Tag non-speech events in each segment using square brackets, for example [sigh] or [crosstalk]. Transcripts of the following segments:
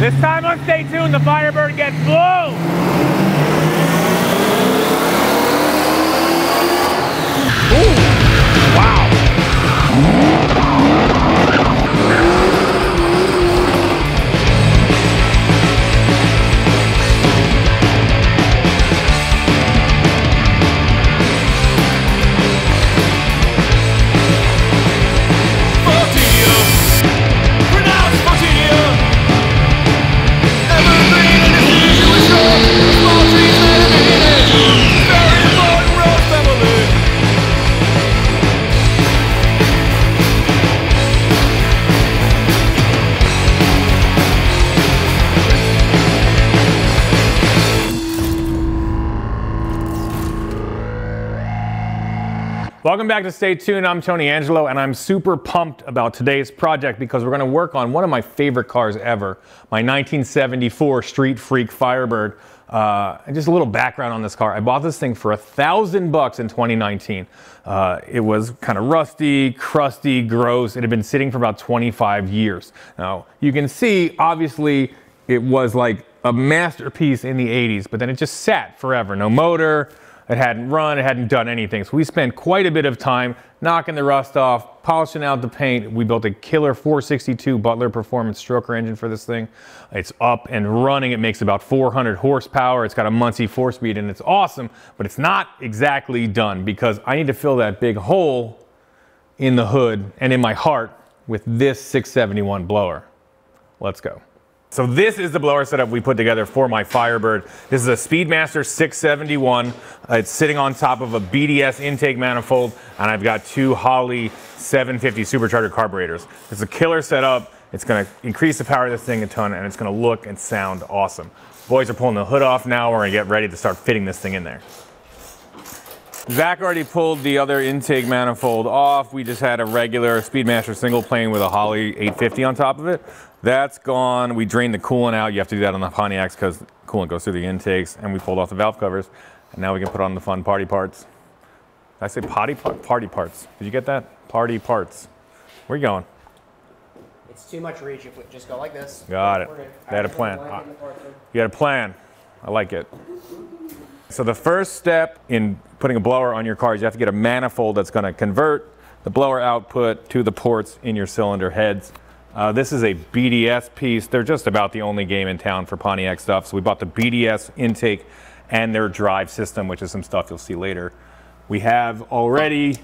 This time on Stay Tuned, the Firebird gets blown. Ooh, wow. Welcome back to Stay Tuned. I'm Tony Angelo, and I'm super pumped about today's project because we're going to work on one of my favorite cars ever, my 1974 Street Freak Firebird. Uh, and just a little background on this car. I bought this thing for a thousand bucks in 2019. Uh, it was kind of rusty, crusty, gross. It had been sitting for about 25 years. Now you can see, obviously, it was like a masterpiece in the 80s, but then it just sat forever. No motor, it hadn't run, it hadn't done anything. So we spent quite a bit of time knocking the rust off, polishing out the paint. We built a killer 462 Butler Performance stroker engine for this thing. It's up and running. It makes about 400 horsepower. It's got a Muncie four speed and it's awesome, but it's not exactly done because I need to fill that big hole in the hood and in my heart with this 671 blower. Let's go. So this is the blower setup we put together for my Firebird. This is a Speedmaster 671. Uh, it's sitting on top of a BDS intake manifold, and I've got two Holley 750 supercharger carburetors. It's a killer setup. It's gonna increase the power of this thing a ton, and it's gonna look and sound awesome. Boys are pulling the hood off now. We're gonna get ready to start fitting this thing in there. Zach already pulled the other intake manifold off. We just had a regular Speedmaster single plane with a Holley 850 on top of it. That's gone. We drained the coolant out. You have to do that on the Pontiacs because coolant goes through the intakes. And we pulled off the valve covers. And now we can put on the fun party parts. Did I say potty party parts? Did you get that? Party parts. Where you going? It's too much reach if we just go like this. Got it. They had a plan. blanket in the car, too. You had a plan. I like it. So the first step in putting a blower on your car is you have to get a manifold that's going to convert the blower output to the ports in your cylinder heads. Uh, this is a BDS piece. They're just about the only game in town for Pontiac stuff. So we bought the BDS intake and their drive system, which is some stuff you'll see later. We have already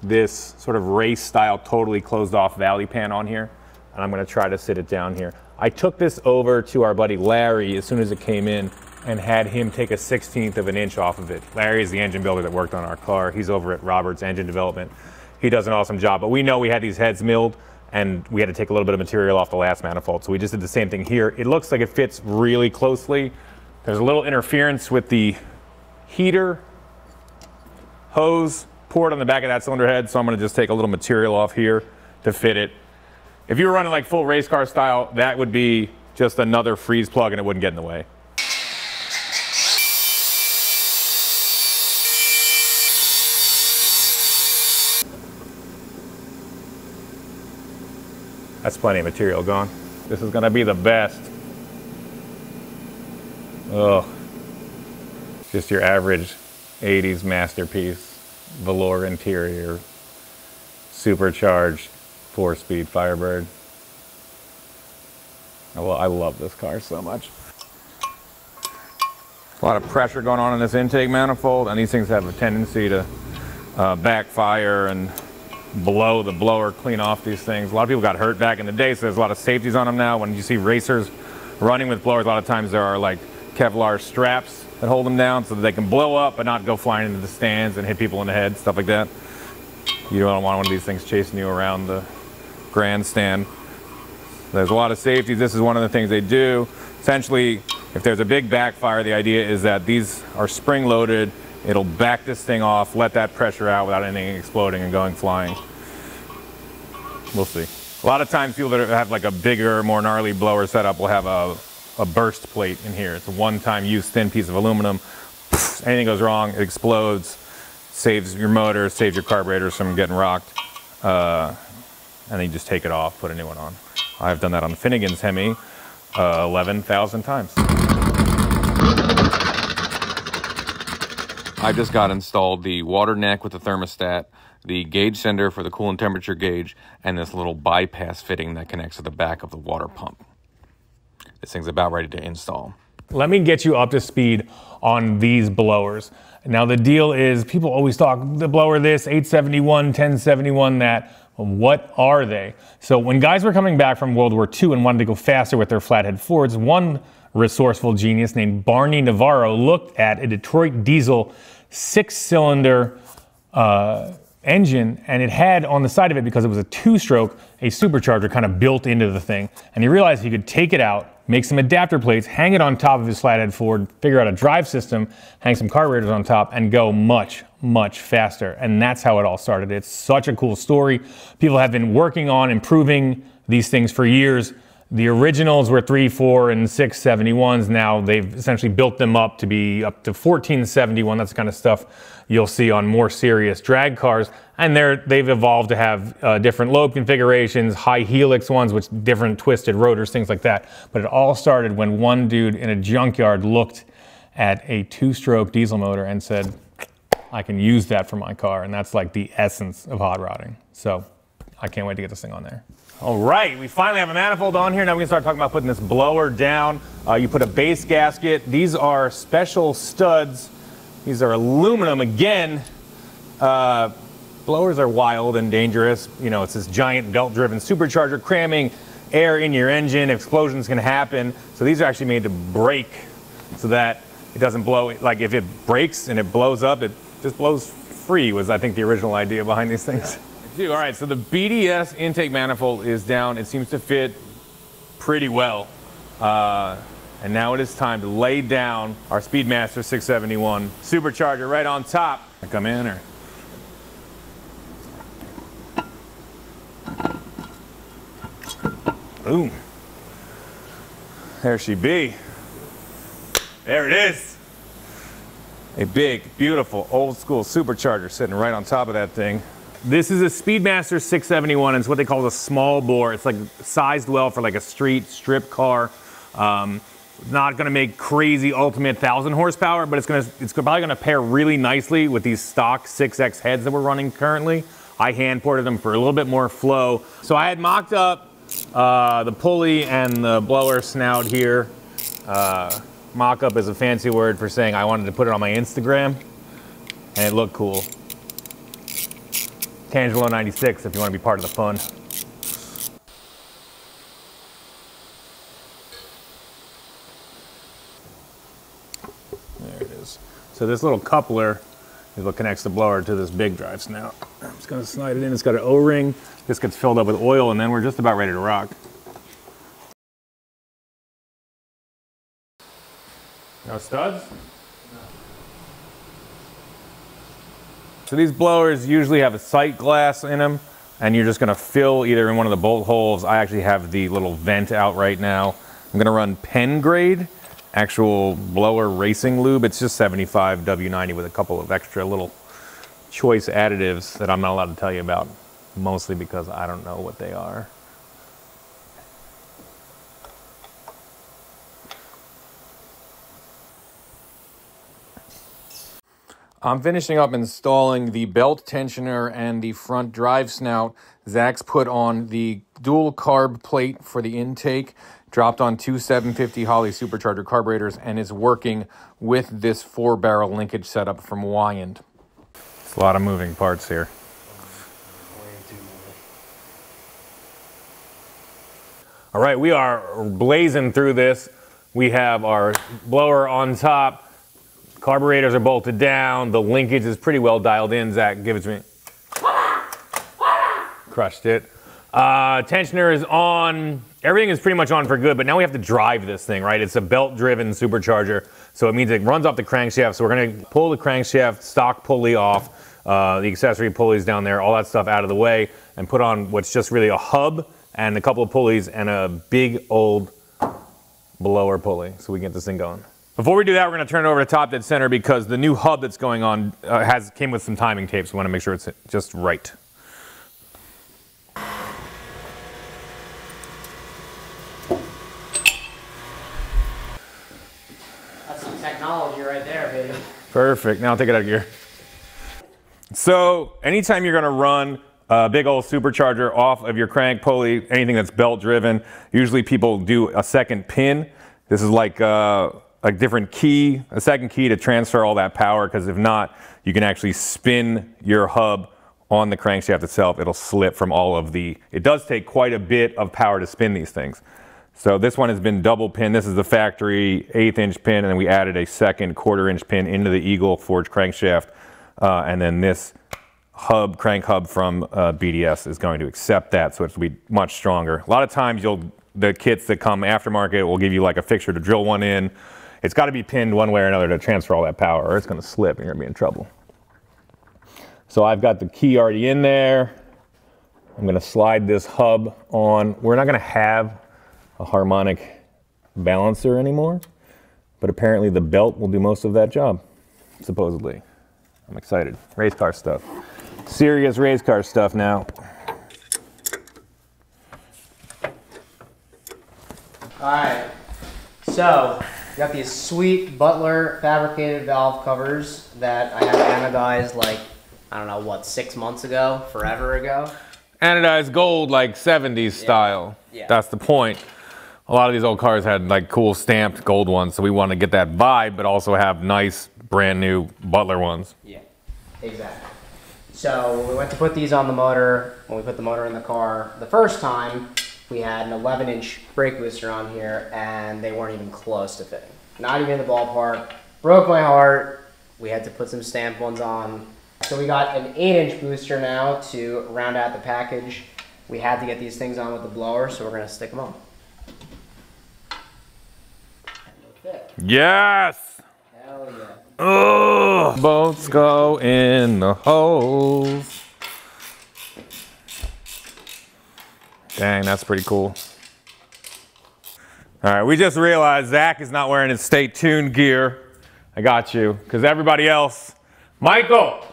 this sort of race style, totally closed off valley pan on here. And I'm gonna try to sit it down here. I took this over to our buddy Larry as soon as it came in and had him take a 16th of an inch off of it. Larry is the engine builder that worked on our car. He's over at Roberts Engine Development. He does an awesome job. But we know we had these heads milled and we had to take a little bit of material off the last manifold. So we just did the same thing here. It looks like it fits really closely. There's a little interference with the heater hose port on the back of that cylinder head. So I'm gonna just take a little material off here to fit it. If you were running like full race car style, that would be just another freeze plug and it wouldn't get in the way. That's plenty of material gone. This is gonna be the best. Ugh. Just your average 80s masterpiece, velour interior, supercharged four speed Firebird. I, lo- I love this car so much. A lot of pressure going on in this intake manifold, and these things have a tendency to uh, backfire and blow the blower clean off these things. A lot of people got hurt back in the day, so there's a lot of safeties on them now. When you see racers running with blowers, a lot of times there are like Kevlar straps that hold them down so that they can blow up but not go flying into the stands and hit people in the head, stuff like that. You don't want one of these things chasing you around the grandstand. There's a lot of safeties. This is one of the things they do. Essentially, if there's a big backfire, the idea is that these are spring loaded. It'll back this thing off, let that pressure out without anything exploding and going flying. We'll see. A lot of times people that have like a bigger, more gnarly blower setup will have a, a burst plate in here. It's a one-time use thin piece of aluminum. Anything goes wrong, it explodes, saves your motor, saves your carburetors from getting rocked. Uh, and then you just take it off, put a new one on. I've done that on Finnegan's Hemi. uh, 11,000 times. I just got installed the water neck with the thermostat, the gauge sender for the coolant temperature gauge, and this little bypass fitting that connects to the back of the water pump. This thing's about ready to install. Let me get you up to speed on these blowers. Now the deal is people always talk the blower this 871, 1071 that. What are they? So when guys were coming back from World War II and wanted to go faster with their flathead Fords, one resourceful genius named Barney Navarro looked at a Detroit diesel six-cylinder uh, engine, and it had on the side of it because it was a two-stroke, a supercharger kind of built into the thing. And he realized he could take it out, make some adapter plates, hang it on top of his flathead Ford, figure out a drive system, hang some carburetors on top, and go much, much faster. And that's how it all started. It's such a cool story. People have been working on improving these things for years. The originals were 3, 4, and 671s. Now they've essentially built them up to be up to 1471. That's the kind of stuff you'll see on more serious drag cars. And they're, they've evolved to have uh, different lobe configurations, high helix ones, which different twisted rotors, things like that. But it all started when one dude in a junkyard looked at a two-stroke diesel motor and said, I can use that for my car. And that's like the essence of hot rodding. So I can't wait to get this thing on there. All right, we finally have a manifold on here. Now we can start talking about putting this blower down. Uh, you put a base gasket. These are special studs. These are aluminum again. Uh, blowers are wild and dangerous. You know, it's this giant belt-driven supercharger cramming air in your engine. Explosions can happen. So these are actually made to break so that it doesn't blow. Like if it breaks and it blows up, it just blows free was I think the original idea behind these things. All right, so the BDS intake manifold is down. It seems to fit pretty well. Uh, and now it is time to lay down our Speedmaster 671 supercharger right on top. Come in or boom. There she be. There it is. A big, beautiful, old school supercharger sitting right on top of that thing. This is a Speedmaster 671. It's what they call a small bore. It's like sized well for like a street strip car. Um, not going to make crazy ultimate thousand horsepower, but it's going to it's probably going to pair really nicely with these stock 6X heads that we're running currently. I hand ported them for a little bit more flow. So I had mocked up uh, the pulley and the blower snout here. Uh, mock up is a fancy word for saying I wanted to put it on my Instagram, and it looked cool. Tangelo 96 if you want to be part of the fun. There it is. So this little coupler is what connects the blower to this big drive snout. I'm just gonna slide it in. It's got an O-ring. This gets filled up with oil and then we're just about ready to rock. No studs? So these blowers usually have a sight glass in them and you're just gonna fill either in one of the bolt holes. I actually have the little vent out right now. I'm gonna run Penn Grade, actual blower racing lube. It's just 75 W90 with a couple of extra little choice additives that I'm not allowed to tell you about, mostly because I don't know what they are. I'm finishing up installing the belt tensioner and the front drive snout. Zach's put on the dual carb plate for the intake, dropped on two 750 Holley supercharger carburetors, and is working with this four barrel linkage setup from Weiand. It's a lot of moving parts here. All right, we are blazing through this. We have our blower on top. Carburetors are bolted down. The linkage is pretty well dialed in. Zach, give it to me. Crushed it. Uh, tensioner is on. Everything is pretty much on for good, but now we have to drive this thing, right? It's a belt-driven supercharger, so it means it runs off the crankshaft. So we're gonna pull the crankshaft stock pulley off, uh, the accessory pulleys down there, all that stuff out of the way, and put on what's just really a hub and a couple of pulleys and a big old blower pulley, so we can get this thing going. Before we do that, we're going to turn it over to Top Dead Center because the new hub that's going on uh, has came with some timing tapes. We want to make sure it's just right. That's some technology right there, baby. Perfect. Now I'll take it out of gear. So anytime you're going to run a big old supercharger off of your crank pulley, anything that's belt driven, usually people do a second pin. This is like uh, a different key, a second key to transfer all that power because if not, you can actually spin your hub on the crankshaft itself. It'll slip from all of the, it does take quite a bit of power to spin these things. So this one has been double pin. This is the factory eighth inch pin, and then we added a second quarter inch pin into the Eagle forged crankshaft. Uh, and then this hub, crank hub from uh, BDS is going to accept that, so it's will be much stronger. A lot of times you'll, the kits that come aftermarket will give you like a fixture to drill one in. It's got to be pinned one way or another to transfer all that power, or it's going to slip and you're going to be in trouble. So I've got the key already in there. I'm going to slide this hub on. We're not going to have a harmonic balancer anymore, but apparently the belt will do most of that job, supposedly. I'm excited. Race car stuff. Serious race car stuff now. Alright, so we got these sweet Butler fabricated valve covers that I had anodized like, I don't know what, six months ago, forever ago. Anodized gold, like 70s style. Yeah. That's the point. A lot of these old cars had like cool stamped gold ones, so we want to get that vibe, but also have nice, brand new Butler ones. Yeah, exactly. So we went to put these on the motor, when we put the motor in the car, the first time we had an 11 inch brake booster on here and they weren't even close to fitting. Not even in the ballpark. Broke my heart. We had to put some stamped ones on. So we got an 8 inch booster now to round out the package. We had to get these things on with the blower, so we're going to stick them on. And they'll fit. Yes! Hell yeah. Ugh. Boats go in the holes. Dang, that's pretty cool. All right, we just realized Zach is not wearing his Stay Tuned gear. I got you, because everybody else. Michael,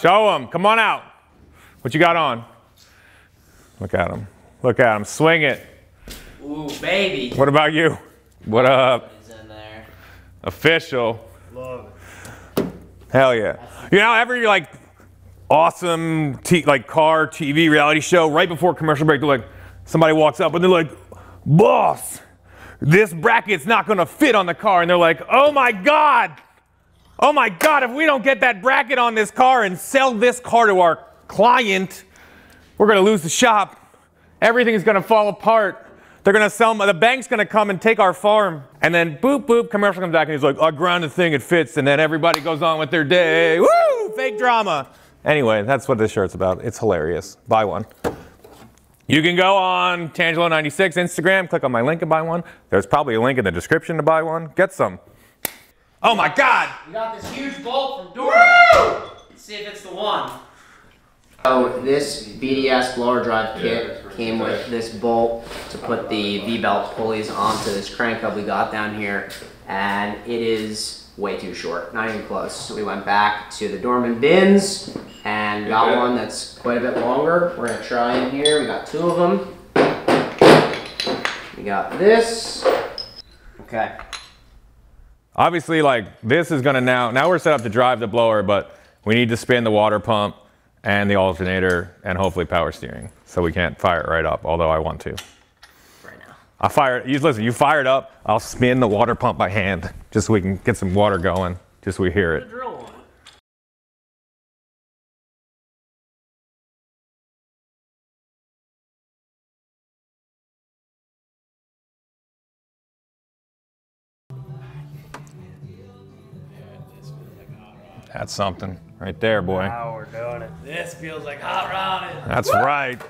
show him. Come on out. What you got on? Look at him. Look at him. Swing it. Ooh, baby. What about you? What up? Is in there. Official. Hell yeah. You know, every like awesome t- like car TV reality show, right before commercial break, they're like, somebody walks up and they're like, boss, this bracket's not gonna fit on the car. And they're like, oh my God, oh my God, if we don't get that bracket on this car and sell this car to our client, we're gonna lose the shop. Everything's gonna fall apart. They're gonna sell, the bank's gonna come and take our farm. And then boop, boop, commercial comes back and he's like, I ground the thing, it fits. And then everybody goes on with their day. Woo! Fake drama. Anyway, that's what this shirt's about. It's hilarious. Buy one. You can go on Tangelo96 Instagram, click on my link and buy one. There's probably a link in the description to buy one. Get some. Oh my God! We got this huge bolt from Dorman. Let's see if it's the one. So this BDS blower drive kit came with this bolt to put the V-belt pulleys onto this crank hub we got down here, and it is way too short, not even close. So we went back to the Dorman bins and got one that's quite a bit longer. We're gonna try in here. We got two of them. We got this. Okay. Obviously, like this is gonna now, now we're set up to drive the blower, but we need to spin the water pump and the alternator and hopefully power steering. So we can't fire it right up, although I want to. Right now. I fire it, you listen, you fire it up, I'll spin the water pump by hand just so we can get some water going, just so we hear it. That's something right there, boy. Now we're doing it. This feels like hot rodded. That's right.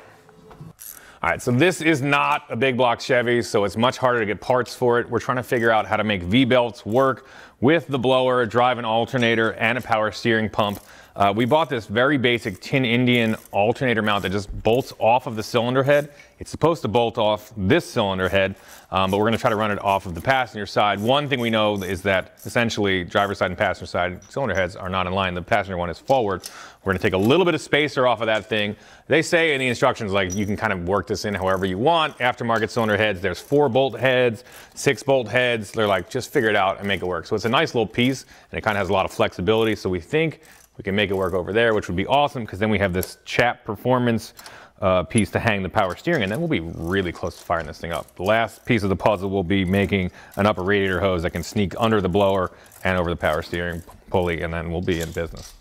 All right, so this is not a big block Chevy, so it's much harder to get parts for it. We're trying to figure out how to make V-belts work with the blower, drive an alternator, and a power steering pump. Uh, we bought this very basic Tin Indian alternator mount that just bolts off of the cylinder head. It's supposed to bolt off this cylinder head, um, but we're going to try to run it off of the passenger side. One thing we know is that essentially driver's side and passenger side cylinder heads are not in line. The passenger one is forward. We're going to take a little bit of spacer off of that thing. They say in the instructions, like you can kind of work this in however you want. Aftermarket cylinder heads, there's four bolt heads, six bolt heads. They're like, just figure it out and make it work. So it's a nice little piece and it kind of has a lot of flexibility. So we think we can make it work over there, which would be awesome because then we have this chap performance uh, piece to hang the power steering and then we'll be really close to firing this thing up. The last piece of the puzzle will be making an upper radiator hose that can sneak under the blower and over the power steering pulley and then we'll be in business.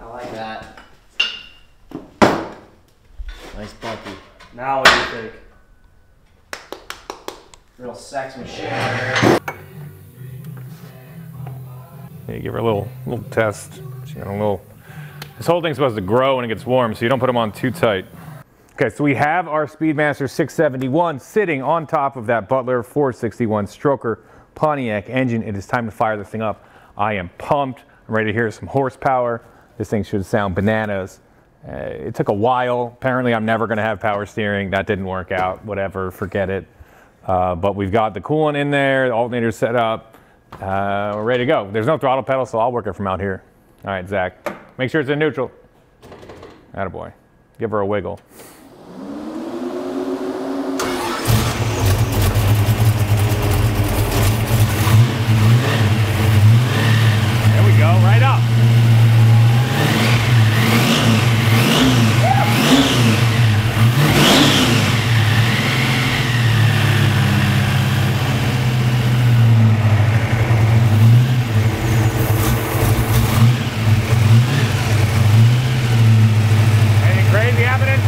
I like that. Nice bumpy. Now what do you think? Real sex machine. Yeah, give her a little little test. She got a little. This whole thing's supposed to grow when it gets warm, so you don't put them on too tight. Okay, so we have our Speedmaster 671 sitting on top of that Butler 461 stroker Pontiac engine. It is time to fire this thing up. I am pumped. I'm ready to hear some horsepower. This thing should sound bananas. Uh, it took a while. Apparently, I'm never going to have power steering. That didn't work out. Whatever, forget it. Uh, but we've got the coolant in there, the alternator set up. Uh, we're ready to go. There's no throttle pedal, so I'll work it from out here. All right, Zach. Make sure it's in neutral. Attaboy. Give her a wiggle. There we go, right up. Anything crazy happening?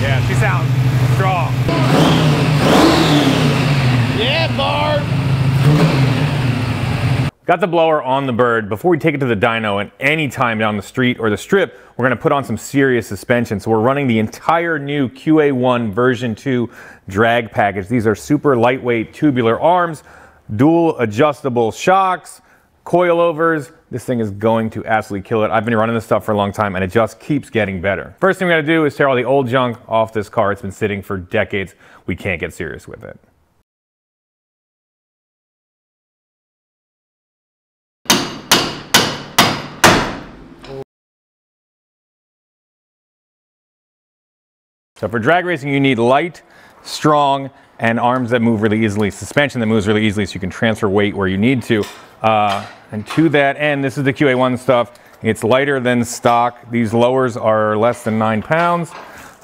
Yeah, she sounds strong. Yeah, Barb. Got the blower on the bird. Before we take it to the dyno and any time down the street or the strip, we're gonna put on some serious suspension. So we're running the entire new QA1 version 2 drag package. These are super lightweight tubular arms, dual adjustable shocks, coilovers. This thing is going to absolutely kill it. I've been running this stuff for a long time and it just keeps getting better. First thing we gotta do is tear all the old junk off this car. It's been sitting for decades. We can't get serious with it. So for drag racing, you need light, strong, and arms that move really easily, suspension that moves really easily so you can transfer weight where you need to. Uh, and to that end, this is the QA1 stuff. It's lighter than stock. These lowers are less than nine pounds.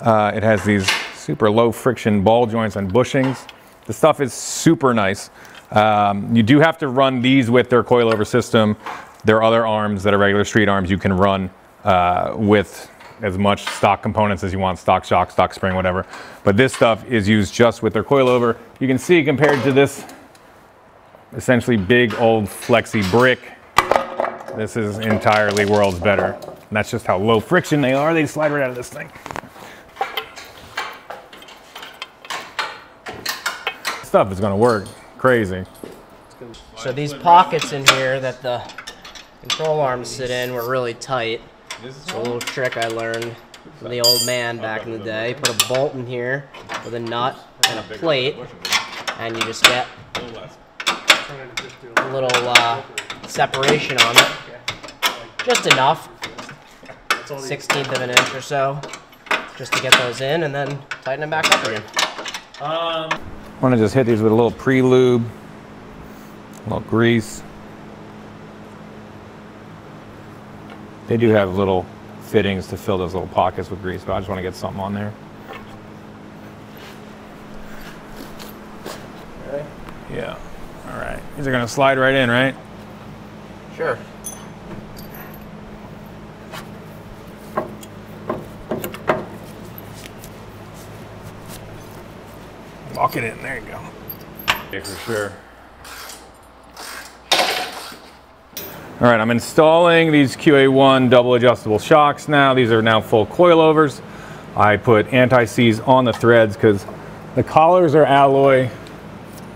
Uh, it has these super low friction ball joints and bushings. The stuff is super nice. Um, you do have to run these with their coilover system. There are other arms that are regular street arms you can run uh, with as much stock components as you want, stock shock, stock spring, whatever. But this stuff is used just with their coilover. You can see compared to this essentially big old flexi brick, this is entirely worlds better. And that's just how low friction they are. They slide right out of this thing. Stuff is gonna work crazy. So these pockets in here that the control arms sit in were really tight. So a little trick I learned from the old man back in the day. Put a bolt in here with a nut and a plate, and you just get a little uh, separation on it. Just enough, 16th of an inch or so, just to get those in, and then tighten them back up again. I want to just hit these with a little pre-lube, a little grease. They do have little fittings to fill those little pockets with grease, but I just want to get something on there. Yeah. All right. These are going to slide right in, right? Sure. Lock it in. There you go. Yeah, for sure. All right, I'm installing these QA1 double adjustable shocks now. These are now full coilovers. I put anti-seize on the threads because the collars are alloy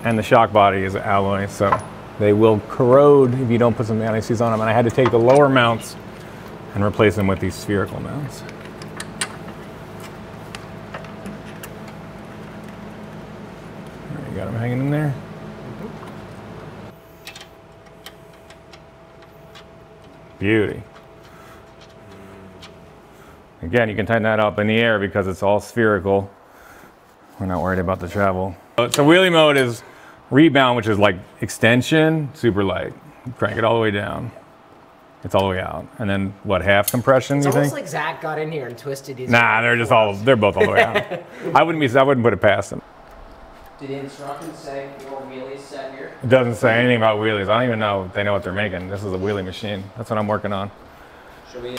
and the shock body is alloy, so they will corrode if you don't put some anti-seize on them. And I had to take the lower mounts and replace them with these spherical mounts. Got them hanging in there. Beauty. Again, you can tighten that up in the air because it's all spherical. We're not worried about the travel. So wheelie mode is rebound, which is like extension, super light. Crank it all the way down. It's all the way out. And then what, half compression, It's you almost think? like Zach got in here and twisted his. Nah, they're just all, they're both all the way out. [laughs] I wouldn't be, I wouldn't put it past them. Did the instructions say four wheelies set here? It doesn't say anything about wheelies. I don't even know if they know what they're making. This is a wheelie machine. That's what I'm working on. Should we?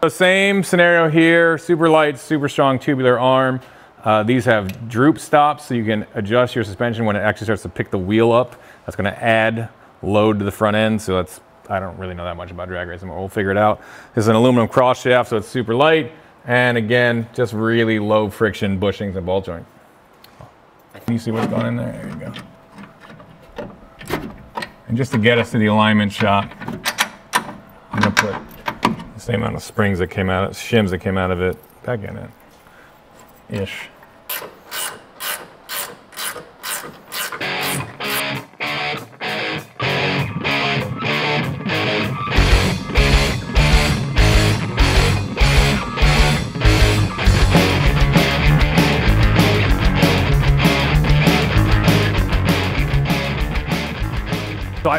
The same scenario here, super light, super strong tubular arm. Uh, these have droop stops, so you can adjust your suspension when it actually starts to pick the wheel up. That's gonna add load to the front end, so that's, I don't really know that much about drag racing, but we'll figure it out. This is an aluminum cross shaft, so it's super light. And again, just really low friction bushings and ball joint. Can you see what's going in there? There you go. And just to get us to the alignment shot, I'm gonna put the same amount of springs that came out, of shims that came out of it, back in it. Ish.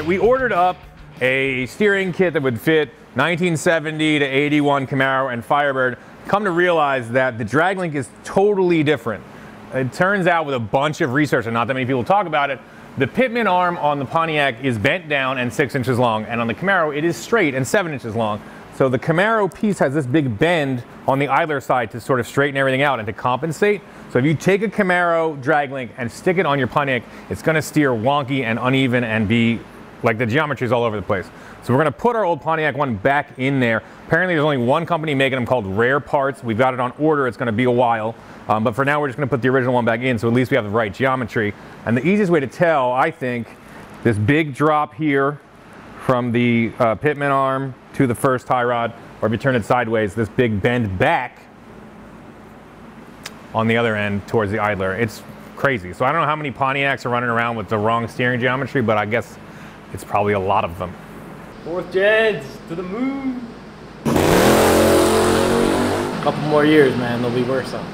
I, we ordered up a steering kit that would fit 1970 to 81 Camaro and Firebird. Come to realize that the Draglink is totally different. It turns out with a bunch of research, and not that many people talk about it, the pitman arm on the Pontiac is bent down and six inches long, and on the Camaro it is straight and seven inches long. So the Camaro piece has this big bend on the idler side to sort of straighten everything out and to compensate. So if you take a Camaro drag link and stick it on your Pontiac, it's gonna steer wonky and uneven and be like the geometry is all over the place. So we're gonna put our old Pontiac one back in there. Apparently there's only one company making them called Rare Parts. We've got it on order, it's gonna be a while. Um, but for now we're just gonna put the original one back in so at least we have the right geometry. And the easiest way to tell, I think, this big drop here from the uh, pitman arm to the first tie rod, or if you turn it sideways, this big bend back on the other end towards the idler. It's crazy. So I don't know how many Pontiacs are running around with the wrong steering geometry, but I guess it's probably a lot of them. Fourth gens to the moon. Couple more years, man. They'll be worse on.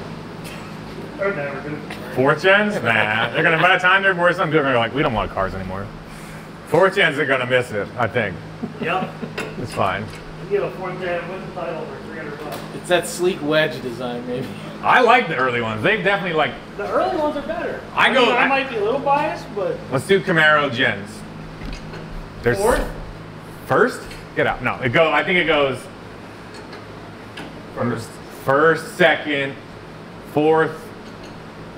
Fourth gens? Nah. They're gonna by the time they're worse, I'm gonna be like, we don't want cars anymore. Fourth gens are gonna miss it, I think. Yep. It's fine. You get a fourth gen with the title for 300 bucks. It's that sleek wedge design, maybe. I like the early ones. They've definitely like The early ones are better. I go- mean, I, I- might be a little biased, but let's do Camaro gens. There's fourth. first? Get out. No, it go I think it goes first, first, second, fourth,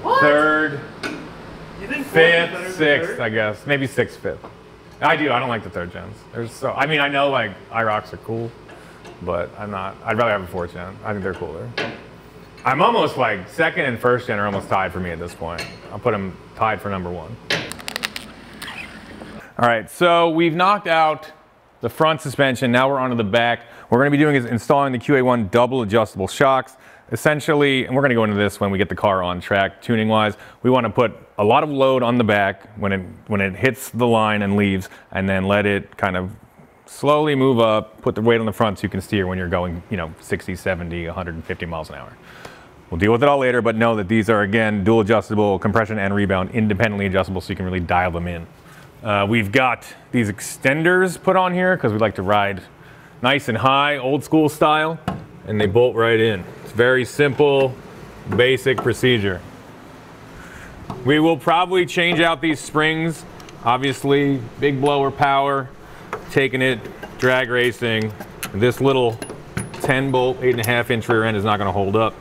What? third, You think fourth fifth, sixth? I guess. Maybe sixth, fifth. I do. I don't like the third gens. There's so. I mean, I know like IROCs are cool, but I'm not. I'd rather have a fourth gen. I think they're cooler. I'm almost like second and first gen are almost tied for me at this point. I'll put them tied for number one. All right, so we've knocked out the front suspension. Now we're onto the back. What we're going to be doing is installing the QA1 double adjustable shocks. Essentially, and we're going to go into this when we get the car on track tuning wise, we want to put a lot of load on the back when it, when it hits the line and leaves, and then let it kind of slowly move up, put the weight on the front so you can steer when you're going, you know, 60, 70, 150 miles an hour. We'll deal with it all later, but know that these are, again, dual adjustable, compression and rebound, independently adjustable, so you can really dial them in. Uh, we've got these extenders put on here because we like to ride nice and high, old school style, and they bolt right in. It's very simple, basic procedure. We will probably change out these springs. Obviously, big blower power, taking it, drag racing. This little 10 bolt, eight and a half inch rear end is not gonna hold up.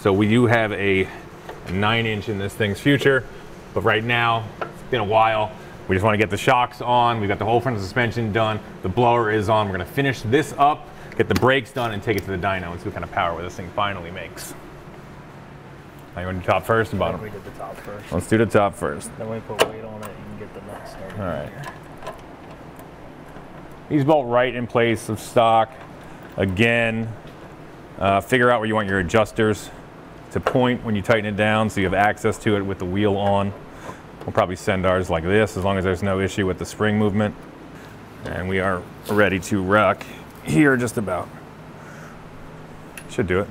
So we do have a, nine inch in this thing's future, but right now, it's been a while. We just want to get the shocks on. We've got the whole front suspension done. The blower is on. We're going to finish this up, get the brakes done, and take it to the dyno and see what kind of power this thing finally makes. Now you want to do top first or We did the top first. Let's do the top first. Then we put weight on it and get the nuts started. All right. These bolt right in place of stock. Again, uh, figure out where you want your adjusters to point when you tighten it down so you have access to it with the wheel on. We'll probably send ours like this as long as there's no issue with the spring movement. And we are ready to rock here just about. Should do it.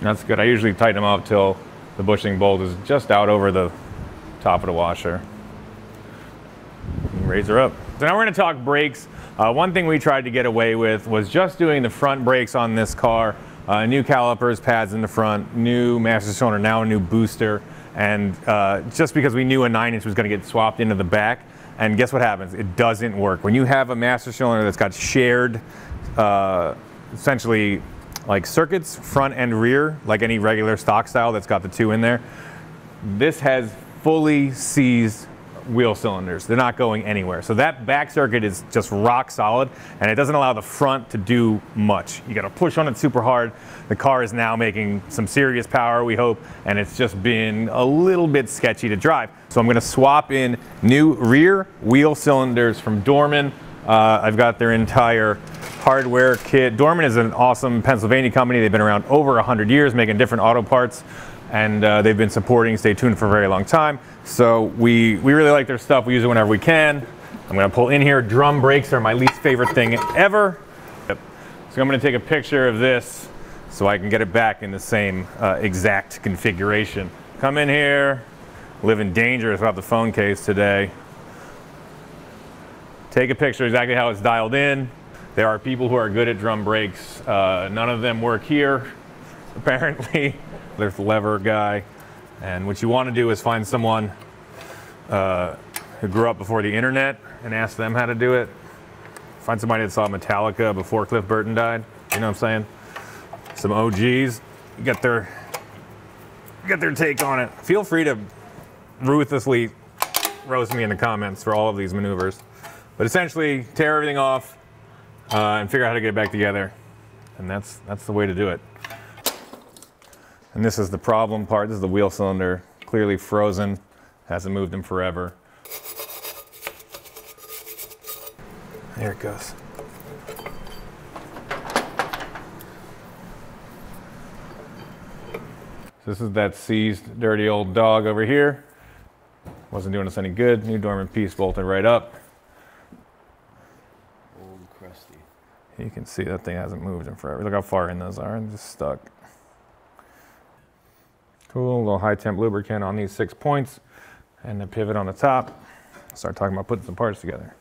That's good. I usually tighten them up till the bushing bolt is just out over the top of the washer. Raise her up. So now we're going to talk brakes. Uh, one thing we tried to get away with was just doing the front brakes on this car. Uh, new calipers, pads in the front, new master cylinder, now a new booster. And uh, just because we knew a 9 inch was going to get swapped into the back. And guess what happens? It doesn't work. When you have a master cylinder that's got shared, uh, essentially like circuits, front and rear, like any regular stock style that's got the two in there, this has fully seized wheel cylinders. They're not going anywhere. So that back circuit is just rock solid and it doesn't allow the front to do much. You got to push on it super hard. The car is now making some serious power, we hope, and it's just been a little bit sketchy to drive. So I'm going to swap in new rear wheel cylinders from Dorman. Uh, I've got their entire hardware kit. Dorman is an awesome Pennsylvania company. They've been around over 100 years making different auto parts and uh, they've been supporting Stay Tuned for a very long time. So we, we really like their stuff. We use it whenever we can. I'm gonna pull in here. Drum brakes are my least favorite thing ever. So I'm gonna take a picture of this so I can get it back in the same uh, exact configuration. Come in here, living dangerous without the phone case today. Take a picture exactly how it's dialed in. There are people who are good at drum brakes. Uh, none of them work here, [laughs] apparently. There's the lever guy. And what you want to do is find someone uh, who grew up before the internet and ask them how to do it. Find somebody that saw Metallica before Cliff Burton died. You know what I'm saying? Some OGs. Get their get their take on it. Feel free to ruthlessly roast me in the comments for all of these maneuvers. But essentially, tear everything off uh, and figure out how to get it back together. And that's that's the way to do it. And this is the problem part. This is the wheel cylinder, clearly frozen, hasn't moved in forever. There it goes. So this is that seized, dirty old dog over here. Wasn't doing us any good. New Dorman piece bolted right up. Old crusty. You can see that thing hasn't moved in forever. Look how far in those are. I'm just stuck. Cool, little high temp lubricant on these six points and the pivot on the top. Start talking about putting some parts together.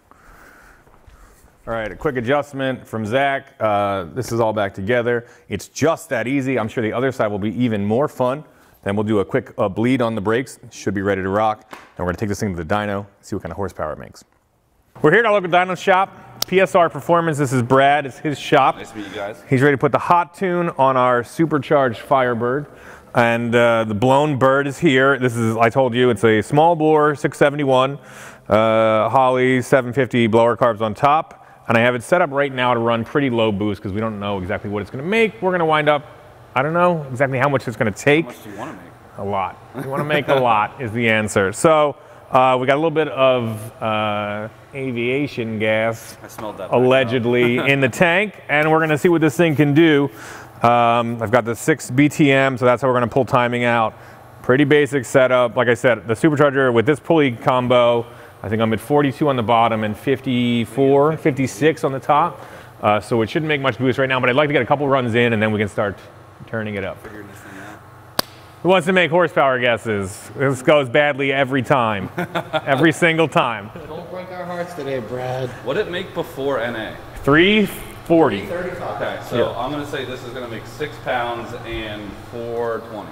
All right, a quick adjustment from Zach. Uh, this is all back together. It's just that easy. I'm sure the other side will be even more fun. Then we'll do a quick uh, bleed on the brakes. Should be ready to rock. And we're gonna take this thing to the dyno, see what kind of horsepower it makes. We're here at our local dyno shop. PSR Performance. This is Brad. It's his shop. Nice to meet you guys. He's ready to put the hot tune on our supercharged Firebird. And uh, the blown bird is here. This is, I told you, it's a small bore 671, uh, Holley 750 blower carbs on top. And I have it set up right now to run pretty low boost because we don't know exactly what it's going to make. We're going to wind up, I don't know exactly how much it's going to take. What do you want to make? A lot. You want to make a lot [laughs] is the answer. So uh, we got a little bit of uh, aviation gas I smelled that. allegedly in the tank, and we're going to see what this thing can do. Um, I've got the 6 BTM, so that's how we're going to pull timing out. Pretty basic setup. Like I said, the supercharger with this pulley combo, I think I'm at 42 on the bottom and 54, 56 on the top. Uh, so it shouldn't make much boost right now, but I'd like to get a couple runs in, and then we can start turning it up. Figuring this thing out. Who wants to make horsepower guesses? This goes badly every time, [laughs] every single time. Don't break our hearts today, Brad. What did it make before NA? 340. Okay, so I'm gonna say this is gonna make six pounds and 420.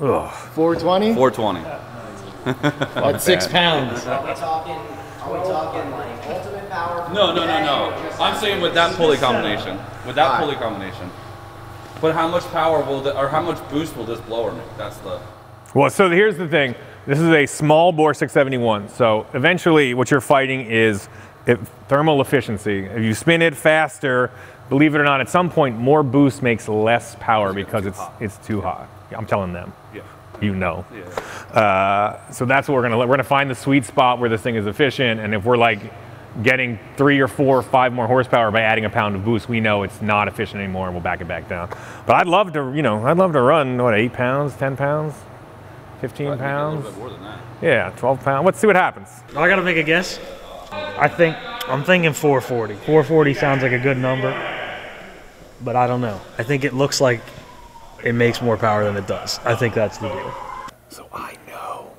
Ugh. 420? 420. That's six pounds. Are we talking? Are we talking like ultimate power? No, no, no, no. I'm saying with that pulley combination. With that Alright. pulley combination. But how much power will the, or how much boost will this blower make? That's the. Well, so here's the thing. This is a small bore 671. So eventually, what you're fighting is if, thermal efficiency. If you spin it faster, believe it or not, at some point, more boost makes less power because it's it's too hot. I'm telling them. Yeah. You know. Uh, so that's what we're gonna we're gonna find the sweet spot where this thing is efficient, and if we're like getting three or four or five more horsepower by adding a pound of boost, we know it's not efficient anymore, and we'll back it back down. But I'd love to, you know, I'd love to run what eight pounds, ten pounds, fifteen A little pounds. bit more than that. Yeah, 12 pounds. Let's see what happens. I gotta make a guess. I think I'm thinking 440. 440 sounds like a good number, but I don't know. I think it looks like it makes more power than it does. I think that's the deal. So I know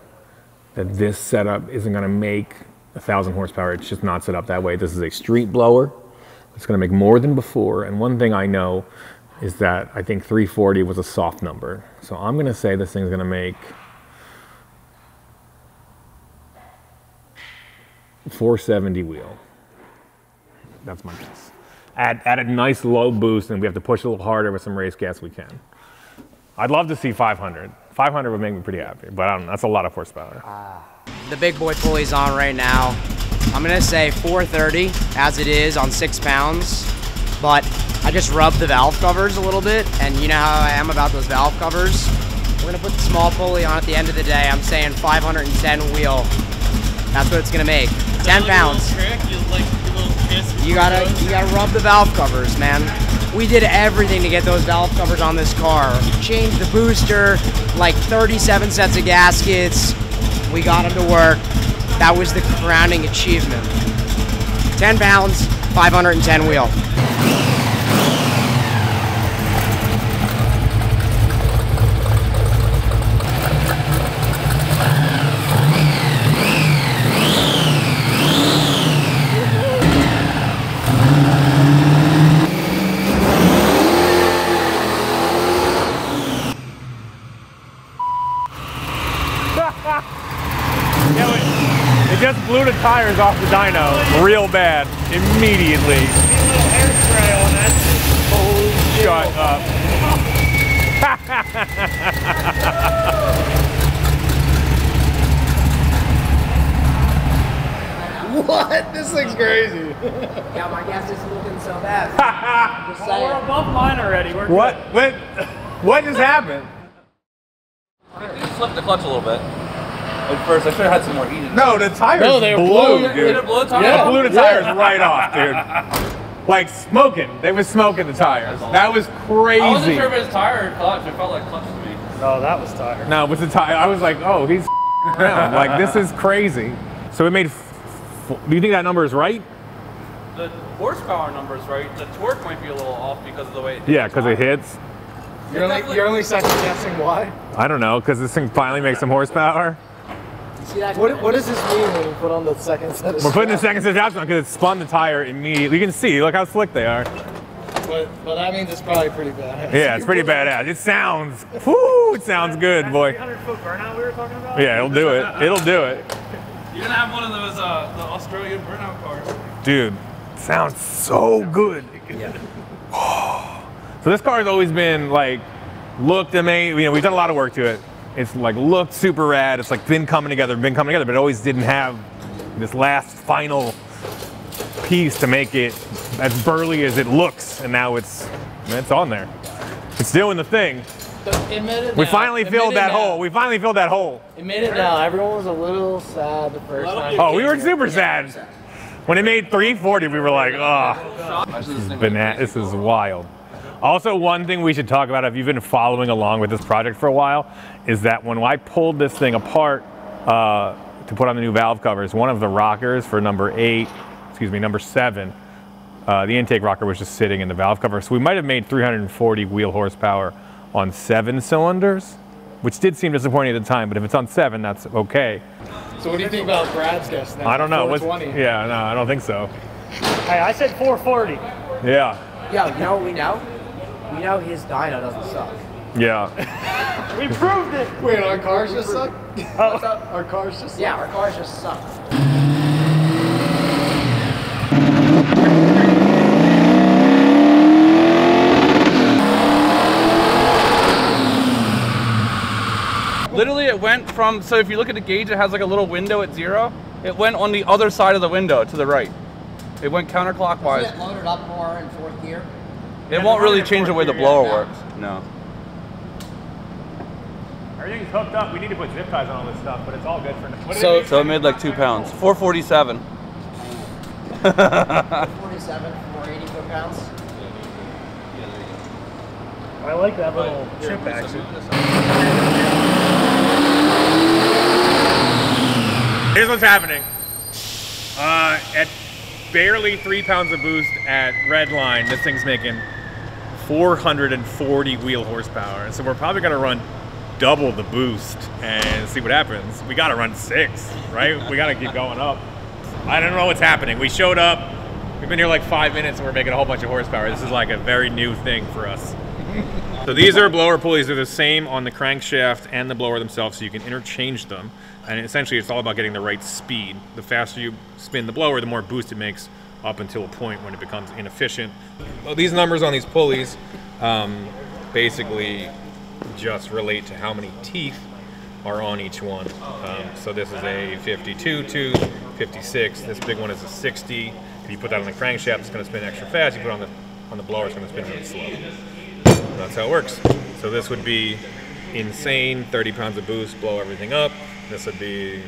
that this setup isn't going to make a thousand horsepower. It's just not set up that way. This is a street blower. It's going to make more than before. And one thing I know is that I think 340 was a soft number. So I'm going to say this thing's going to make 470 wheel. That's my guess. Add, add a nice low boost, and we have to push a little harder with some race gas we can. I'd love to see 500. 500 would make me pretty happy, but I don't know. That's a lot of horsepower. Ah. The big boy pulley's on right now. I'm gonna say 430 as it is on six pounds, but I just rubbed the valve covers a little bit, and you know how I am about those valve covers. We're gonna put the small pulley on at the end of the day. I'm saying 510 wheel. That's what it's gonna make. 10 pounds. You gotta you gotta rub the valve covers, man. We did everything to get those valve covers on this car. Changed the booster, like 37 sets of gaskets. We got them to work. That was the crowning achievement. 10 pounds, 510 wheel. Tires off the dyno real bad immediately. Shut up. [laughs] What? This thing's crazy. [laughs] Yeah, my gas isn't looking so bad. [laughs] Just We're above mine already. We're What? What? What just happened? You flipped the clutch a little bit. At first, I should have had some more heat. in it. No, the tires No, they were blew, blowing- dude. Did it blow the tire? It blew the tires right off, dude. Like smoking. They were smoking the tires. That was crazy. I wasn't sure if it was tire or clutch. It felt like clutch to me. No, that was tired. No, it was the tire. I was like, oh, he's [laughs] around. Like this is crazy. So it made. f- f- Do you think that number is right? The horsepower numbers, right? The torque might be a little off because of the way. It Yeah, because it hits. You're only, you're only second guessing why? I don't know, because this thing finally makes some horsepower. See? What, what does this mean when you put on the second set of We're putting the second set of straps on because it spun the tire immediately. You can see, look how slick they are. But, but that means it's probably pretty bad. Yeah, it's pretty badass. It sounds, whoo, it sounds good, boy. 300 foot burnout we were talking about? Yeah, it'll do it. It'll do it. You're gonna have one of those uh, the Australian burnout cars. Dude, sounds so good. Yeah. So this car has always been like looked amazing. You know, we've done a lot of work to it. It's like looked super rad. It's like been coming together, been coming together, but it always didn't have this last final piece to make it as burly as it looks. And now it's it's on there. It's doing the thing. Admit We now. finally Admit filled that now. hole. We finally filled that hole. Admit it now. Everyone was a little sad the first time. Oh, we were super sad. When it made 340, we were like, oh. Bana- this is wild. Also, one thing we should talk about if you've been following along with this project for a while is that when I pulled this thing apart uh, to put on the new valve covers, one of the rockers for number eight, excuse me, number seven, uh, the intake rocker was just sitting in the valve cover. So we might have made 340 wheel horsepower on seven cylinders, which did seem disappointing at the time, but if it's on seven, that's okay. So what do you think about Brad's guess now? I don't know. What's, yeah, no, I don't think so. Hey, I said 440. Yeah, Yo, you know what we know? We know his dyno doesn't suck. Yeah. [laughs] we proved it. Wait, our cars just suck. Oh. Our cars just. Suck? Yeah, our cars just suck. Literally, it went from so if you look at the gauge, it has like a little window at zero. It went on the other side of the window to the right. It went counterclockwise. Is it loaded up more in fourth gear. It yeah, won't really change the way the blower works. No. Everything's hooked up. We need to put zip ties on all this stuff, but it's all good for now. So, it so it made like two pounds. 447. 47, 480 foot pounds. I like that little chip action. Here's what's happening. Uh, at barely three pounds of boost at red line, this thing's making 440 wheel horsepower. So we're probably gonna run double the boost and see what happens. We gotta run six, right? we gotta keep going up. I don't know what's happening. We showed up, we've been here like five minutes and we're making a whole bunch of horsepower. This is like a very new thing for us. So these are blower pulleys. They're the same on the crankshaft and the blower themselves, so you can interchange them. And essentially, it's all about getting the right speed. The faster you spin the blower, the more boost it makes up until a point when it becomes inefficient. Well, these numbers on these pulleys um, basically just relate to how many teeth are on each one. Um, so this is a 52 tooth, 56. This big one is a 60. If you put that on the crankshaft, it's going to spin extra fast. You put it on the on the blower, it's going to spin really slow. That's how it works. So this would be insane, 30 pounds of boost, blow everything up. This would be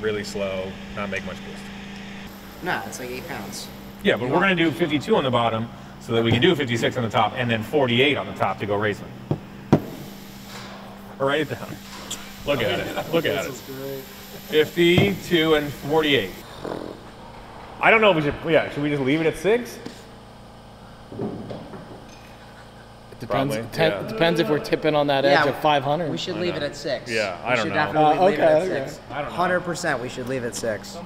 really slow, not make much boost. Nah, it's like eight pounds. Yeah, but we're gonna do 52 on the bottom so that we can do 56 on the top and then 48 on the top to go racing. Or [laughs] write it down. Look at it. Look at it. 52 and 48. I don't know if we should, yeah, should we just leave it at six? It Depends. Probably, te- yeah. Depends if we're tipping on that edge Yeah, of 500. We should leave it at six. Yeah, I we don't should know. definitely Uh, leave it okay, at okay. six. I don't know. Hundred percent, we should leave it at six.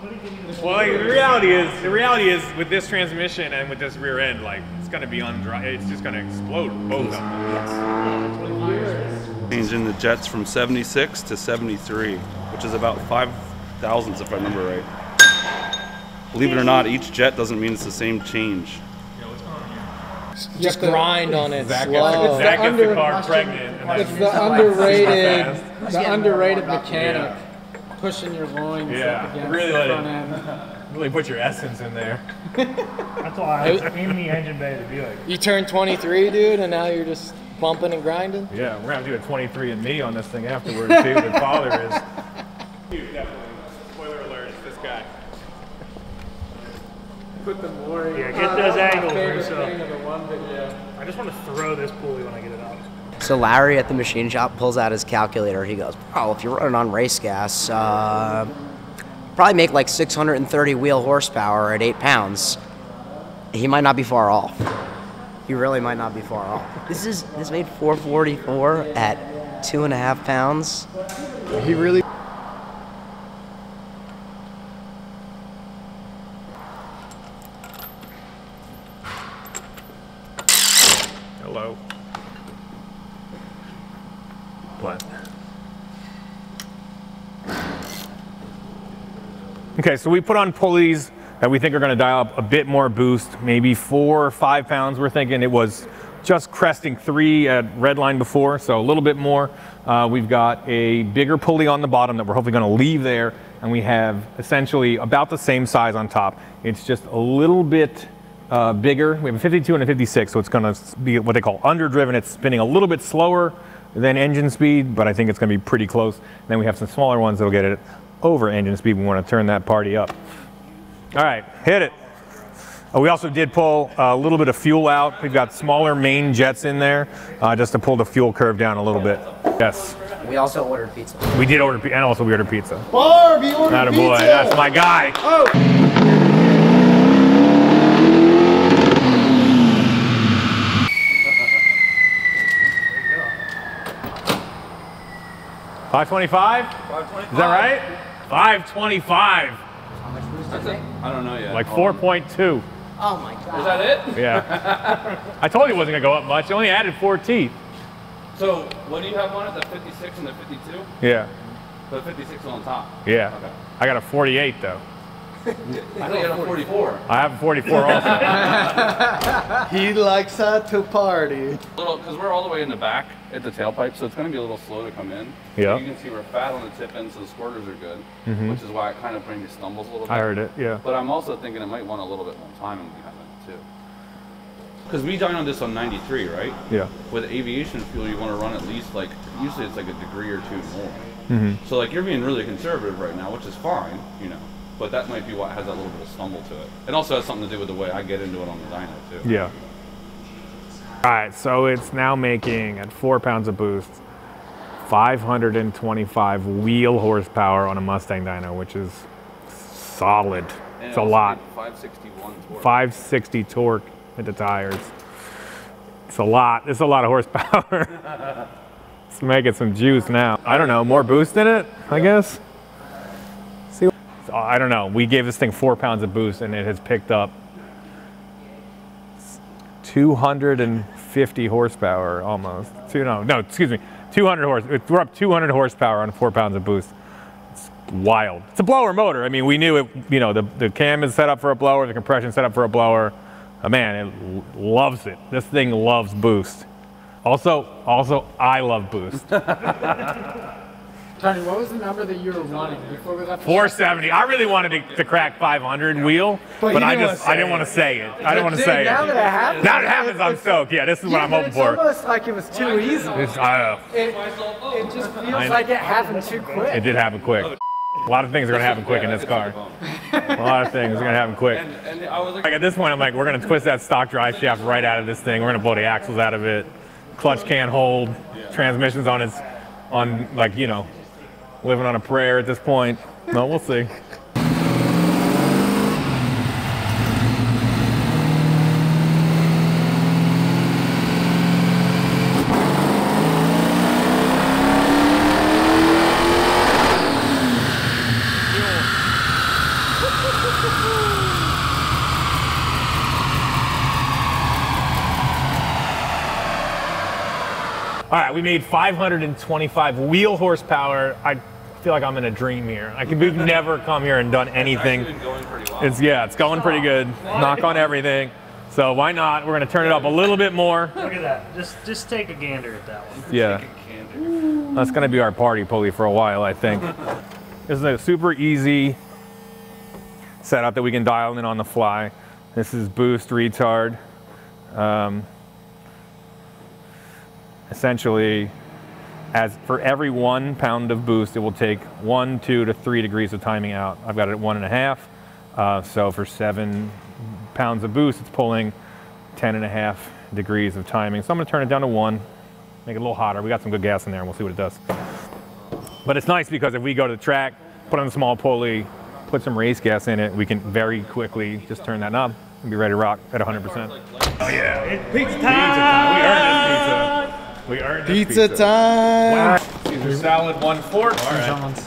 Well, like, the reality is, the reality is, with this transmission and with this rear end, like it's gonna be on. It's just gonna explode both of them. Changing the jets from 76 to 73, which is about five thousandths if I remember right. Believe it or not, each jet doesn't mean it's the same change. Just grind on it Zach slow. gets, Zach gets the under- car pregnant. And It's then the underrated, the underrated mechanic pushing your loins Yeah, up against really the let front end. [laughs] really put your essence in there. [laughs] That's why I was in the engine bay to be like, You turned 23, dude, and now you're just bumping and grinding. Yeah, we're gonna do a 23 and me on this thing afterwards too. The father is. [laughs] Dude, definitely. Spoiler alert! It's this guy. Put the more. yeah, get those angles, Favorite Russo. thing of the one video. I just want to throw this pulley when I get it up. So Larry at the machine shop pulls out his calculator. He goes, "Oh, if you're running on race gas, uh, probably make like 630 wheel horsepower at eight pounds." He might not be far off. He really might not be far off. This is this made 444 at two and a half pounds. He really. Hello. What? Okay, so we put on pulleys that we think are going to dial up a bit more boost, maybe four or five pounds. We're thinking it was just cresting three at red line before, so a little bit more. Uh, we've got a bigger pulley on the bottom that we're hopefully going to leave there, and we have essentially about the same size on top. It's just a little bit uh, bigger. We have a 52 and a 56, so it's going to be what they call underdriven. It's spinning a little bit slower than engine speed, but I think it's going to be pretty close. And then we have some smaller ones that'll get it over engine speed. We want to turn that party up. All right, hit it. Uh, we also did pull a little bit of fuel out. We've got smaller main jets in there uh, just to pull the fuel curve down a little bit. Yes, We also ordered pizza. we did order, pi- and also we ordered pizza. Barb, you ordered Not a pizza. boy, that's my guy. Oh. Five twenty-five. Is that right? Five twenty-five. How much boost did it? I don't know yet. Like four point two. Oh my god. Is that it? Yeah. [laughs] I told you it wasn't gonna go up much. It only added four teeth. So, what do you have on it? The 56 and the 52? Yeah. The 56 on top. Yeah. Okay. I got a 48 though. [laughs] I thought you had a 44. I have a 44 also. [laughs] He likes uh, to party. Little, because we're all the way in the back. At the tailpipe, so it's going to be a little slow to come in. Yeah. You can see we're fat on the tip end, so the squirters are good, which is why it kind of maybe stumbles a little bit. I heard it. Yeah. But I'm also thinking it might want a little bit more time behind it too. Because we dynoed this on 93, right? Yeah. With aviation fuel, you want to run at least like usually it's like a degree or two more. Mm-hmm. So like you're being really conservative right now, which is fine, you know. But that might be what has that little bit of stumble to it. It also has something to do with the way I get into it on the dyno too. Yeah. All right, so it's now making at four pounds of boost, 525 wheel horsepower on a Mustang dyno, which is solid. And It's a lot. 561 torque. 560 torque at the tires. It's a lot. It's a lot of horsepower. [laughs] it's making some juice now. I don't know, more boost in it, I guess. See, so, I don't know. We gave this thing four pounds of boost, and it has picked up 250 horsepower almost. Two, no, no, excuse me, 200 horse. We're up 200 horsepower on four pounds of boost. It's wild. It's a blower motor. I mean, we knew it. You know, the the cam is set up for a blower, the compression set up for a blower. Uh, man, it loves it. This thing loves boost. Also, also, I love boost. [laughs] Tony, what was the number that you were running before we left? 470. I really wanted to, to crack 500 wheel, But but, I just I didn't want to say it. I didn't want to Dude, say now it. that it happens, Now it happens, I'm stoked. Yeah, this is what Yeah, I'm but hoping it's for. almost like it was too easy. Uh, It, it just feels like it happened too quick. it did happen quick. A lot of things are gonna happen quick in this car. A lot of things are gonna happen quick. And, and I was like, Like at this point, I'm like, we're gonna twist that stock drive shaft right out of this thing. We're gonna blow the axles out of it. Clutch can't hold. Transmission's on its, on like you know, living on a prayer at this point. No, we'll see. All right, we made 525 wheel horsepower. I feel like I'm in a dream here. I could, we've never come here and done anything. been going pretty well. It's yeah, it's going pretty good. Knock on everything. So why not? We're gonna turn it up a little bit more. Look at that. Just just take a gander at that one. Yeah, that's gonna be our party pulley for a while, I think. [laughs] This is a super easy setup that we can dial in on the fly. This is boost retard. Um, essentially, as for every one pound of boost, it will take one, two to three degrees of timing out. I've got it at one and a half. Uh, so for seven pounds of boost, it's pulling 10 and a half degrees of timing. So I'm gonna turn it down to one, make it a little hotter. We got some good gas in there and we'll see what it does. But it's nice because if we go to the track, put on a small pulley, put some race gas in it, we can very quickly just turn that knob and be ready to rock at 100%. Oh yeah, it's Pizza time. We earned this pizza. We earned this Pizza time. Wow. Caesar salad, one fork. All right.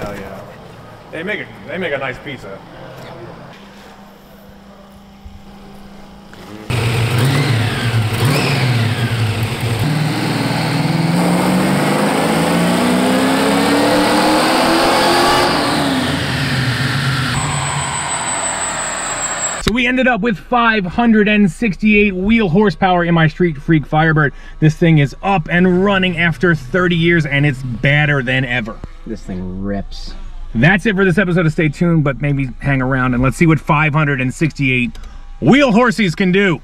Hell yeah. They make a they make a nice pizza. So we ended up with 568 wheel horsepower in my Street Freak Firebird. This thing is up and running after 30 years and it's badder than ever. This thing rips. That's it for this episode of Stay Tuned, but maybe hang around and let's see what 568 wheel horses can do.